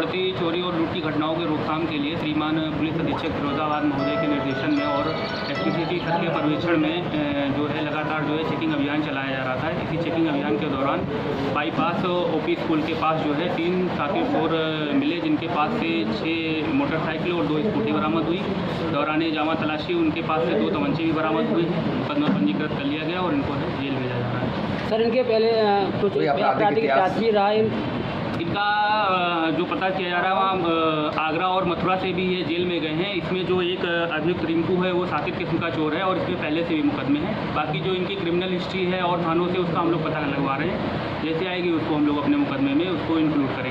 में बढ़ती चोरी और लूट की घटनाओं के रोकथाम के लिए श्रीमान पुलिस अधीक्षक फिरोजाबाद महोदय के निर्देशन में और एसपीसीटी सत्य पर्यवेक्षण में अ, जो है लगातार जो है चेकिंग अभियान चलाया जा रहा था। इसी चेकिंग अभियान के दौरान बाईपास ओपी स्कूल के पास जो है तीन साथी चोर मिले जिनके पास से छः मोटरसाइकिल और दो स्कूटी बरामद हुई। दौरान जामा तलाशी उनके पास से दो तमंचे भी बरामद हुए मुकदमा पंजीकृत कर लिया गया और इनको जेल भेजा जा रहा है। सर इनके पहले कुछ भी रहा है इनका पता किया जा रहा है, वहाँ आगरा और मथुरा से भी ये जेल में गए हैं। इसमें जो एक अभियुक्त रिंकू है, वो साकिब किस्म का चोर है और इसमें पहले से भी मुकदमे हैं। बाकी जो इनकी क्रिमिनल हिस्ट्री है और थानों से उसका हम लोग पता लगवा रहे हैं। जैसे आएगी, उसको हम लोग अपने मुकदमे में उसको इंक्लूड करेंगे।